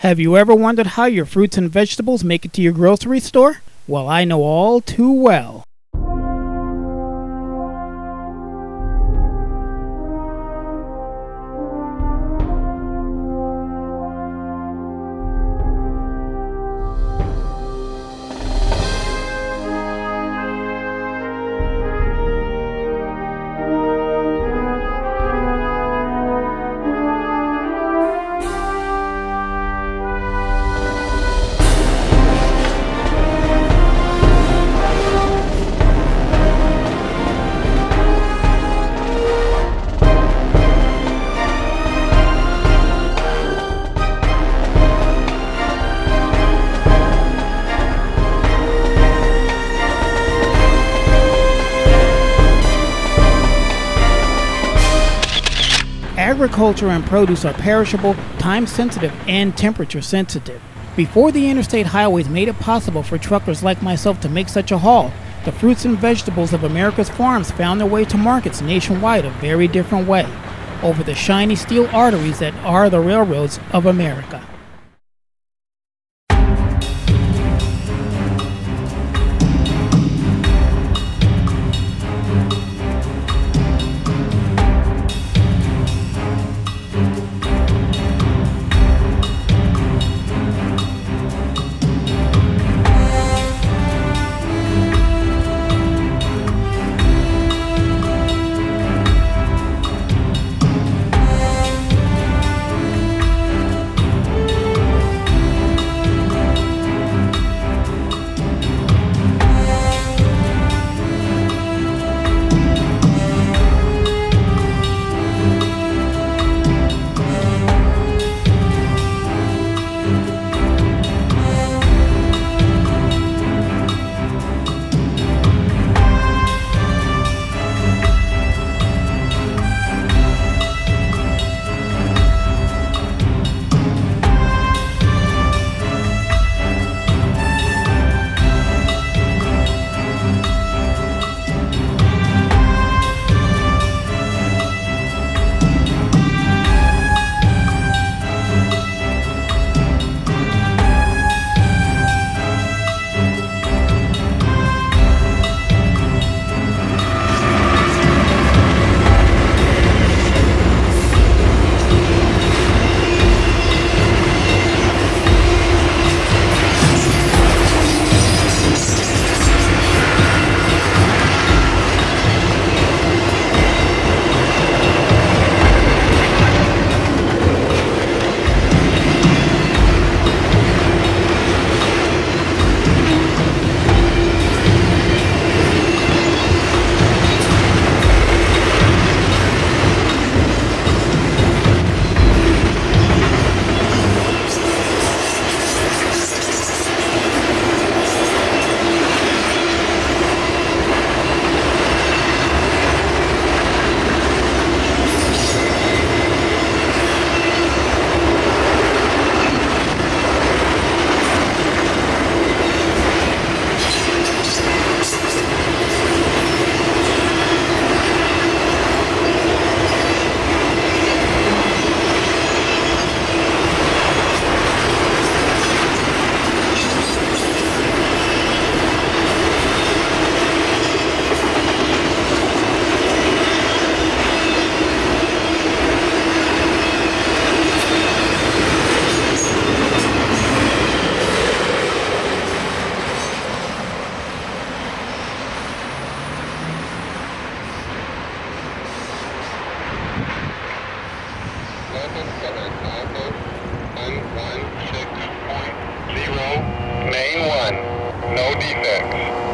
Have you ever wondered how your fruits and vegetables make it to your grocery store? Well, I know all too well. Agriculture and produce are perishable, time sensitive, and temperature sensitive. Before the interstate highways made it possible for truckers like myself to make such a haul, the fruits and vegetables of America's farms found their way to markets nationwide a very different way, over the shiny steel arteries that are the railroads of America. it.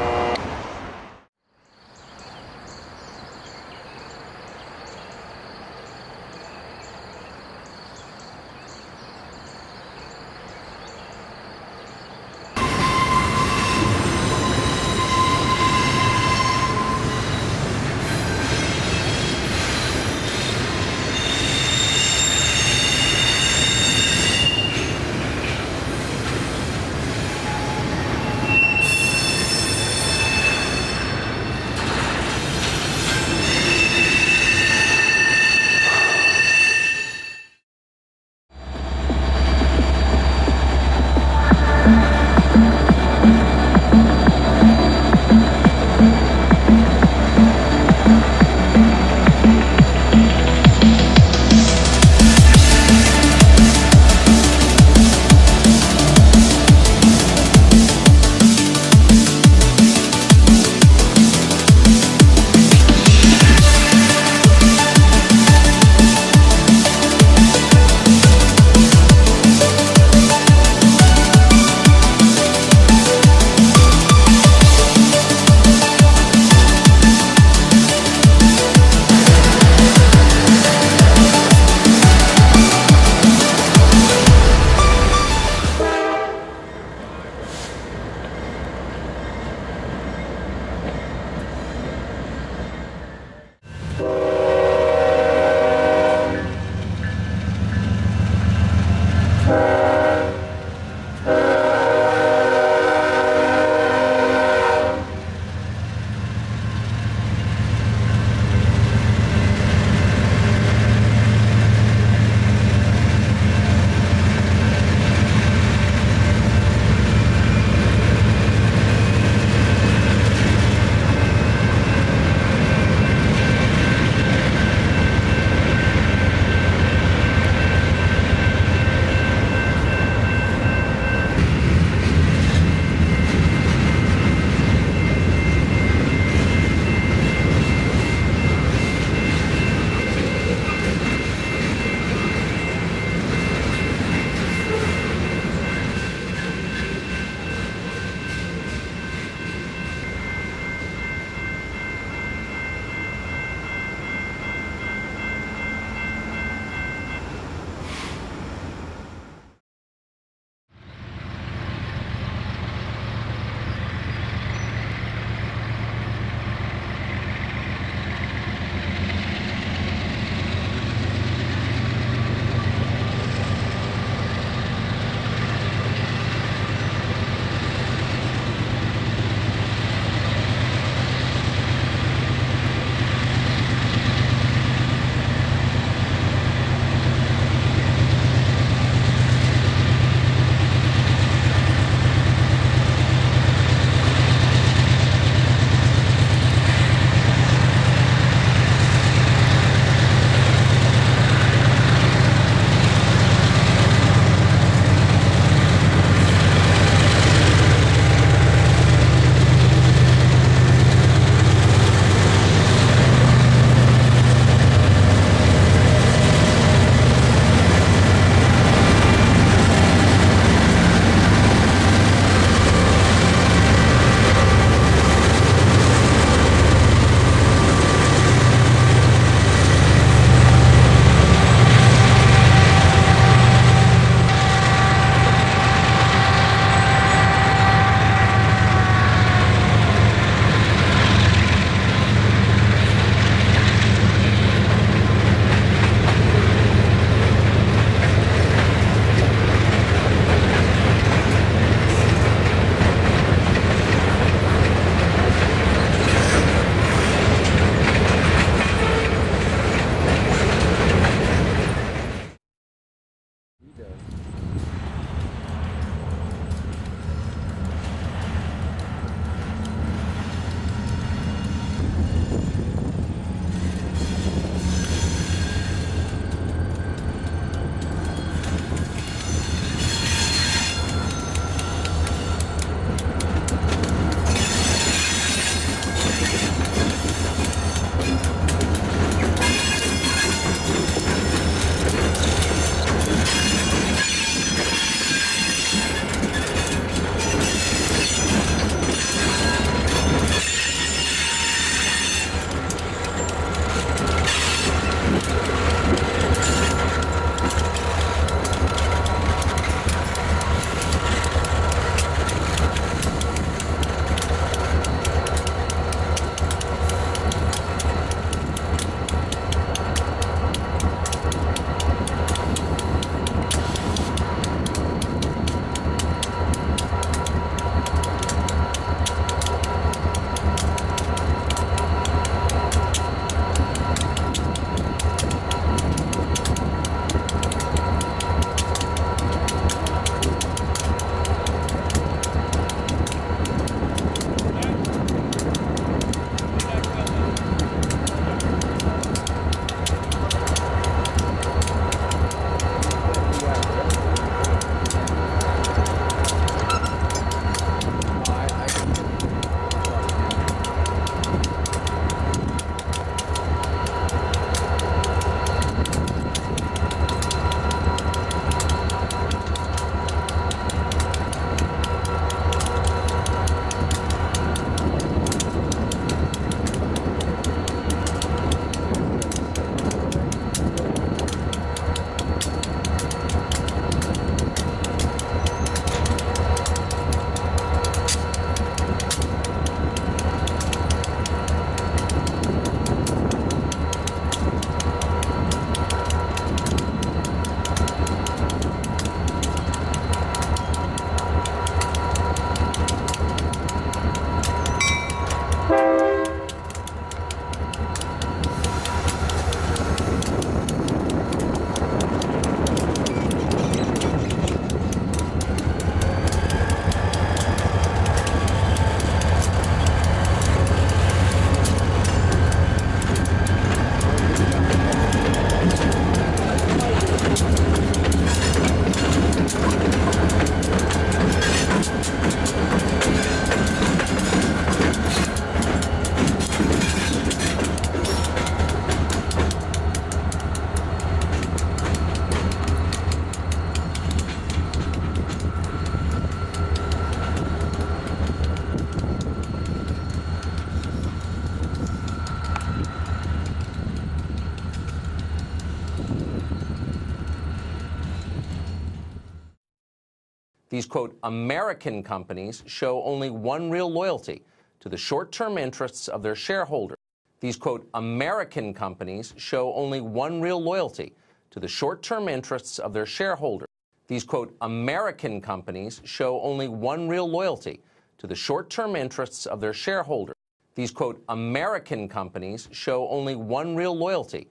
These, quote, American companies show only one real loyalty to the short term interests of their shareholders. These, quote, American companies show only one real loyalty to the short term interests of their shareholders. These, quote, American companies show only one real loyalty to the short term interests of their shareholders. These, quote, American companies show only one real loyalty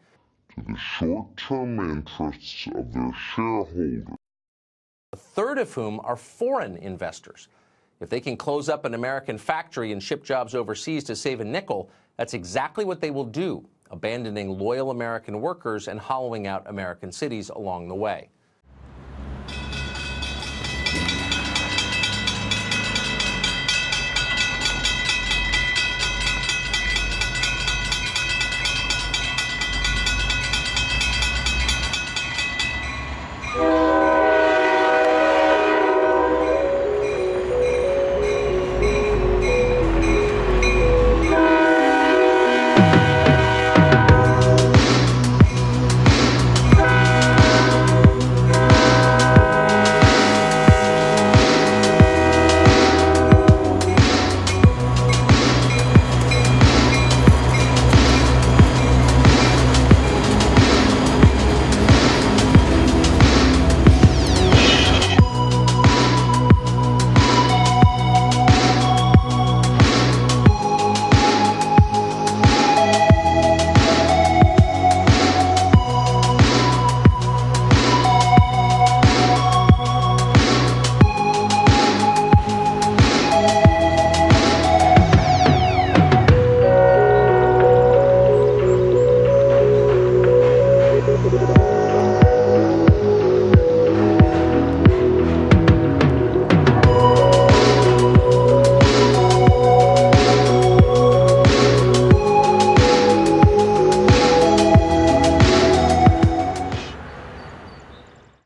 to the short term interests of their shareholders. A third of whom are foreign investors. If they can close up an American factory and ship jobs overseas to save a nickel, that's exactly what they will do, abandoning loyal American workers and hollowing out American cities along the way.